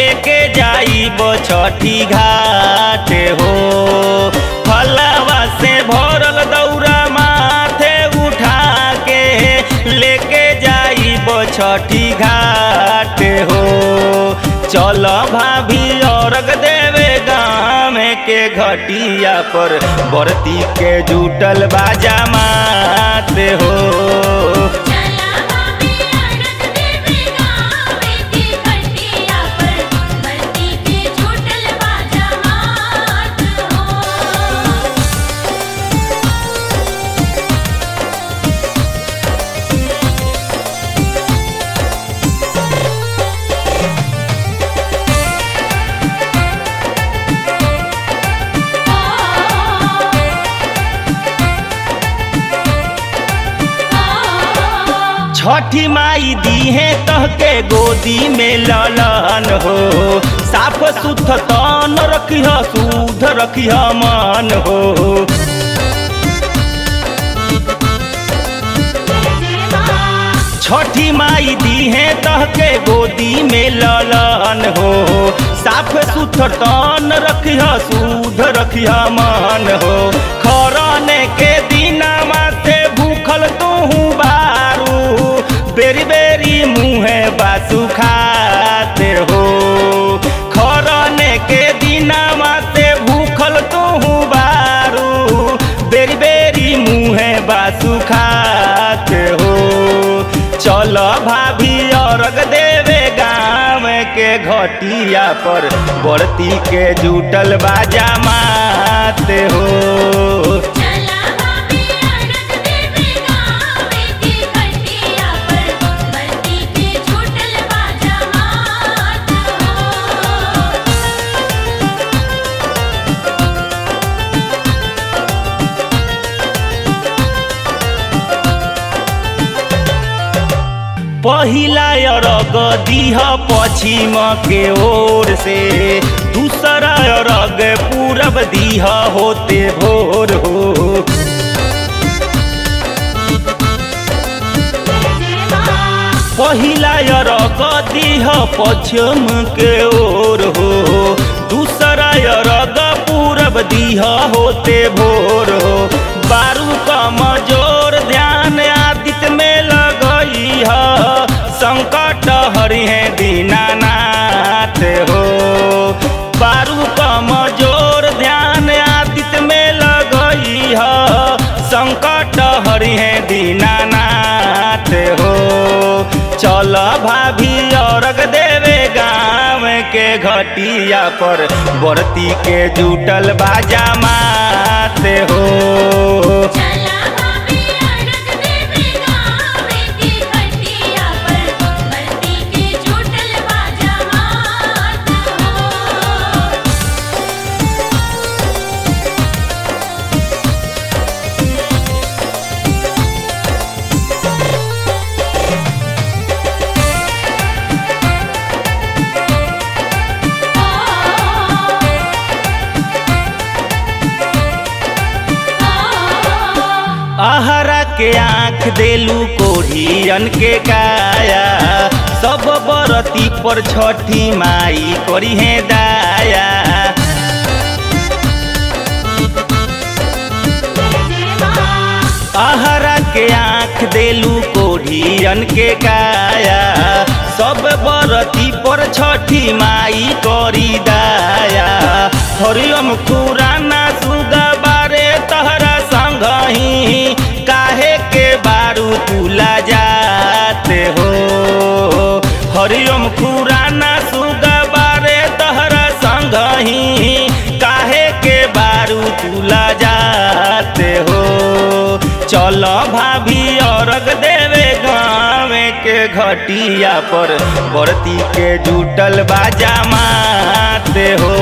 जाई छठी घाट हो। फलवा से भरल दौरा माथे उठा के लेके जाई छठी घाट हो। चल भाभी औरग देवे गाँव के घटिया पर, बरती के जुटल बाजा मात हो। छठी माई दी है तह के गोदी में ललन हो। साफ़ सुथ तन रखिह शुद्ध रखिह मन हो। छठी माई दी है तह के गोदी में ललन हो। साफ़ सुथ तन रखिह शुद्ध रखिह मान हो। भाभी और देवे गाँव के घटिया पर बढ़ती के जुटल बाजा माते हो। पहिला अरग दीह पश्चिम के ओर से। दूसरा अरग पूरब दीह होते भोर हो। पहिला अरग दीह पश्चिम के ओर हो। दूसरा अरग पूरब दीह होते भोर हो। बारू कमज़ोर दीनानाथ हो। चल भाभी औरग देवे गाँव के घटिया पर, बरती के जुटल बाजा माते हो। आहरा के आँख देलू कोढ़ियन के काया। सब बरती पर छठी माई करी है दाया। आहरा के आँख देलू कोढ़ियन के काया। सब बरती पर छठी माई करी दाया। हरियम खुराना चल भाभी औरग देवे गाँव के घटिया पर बरती के जुटल बाजा माते हो।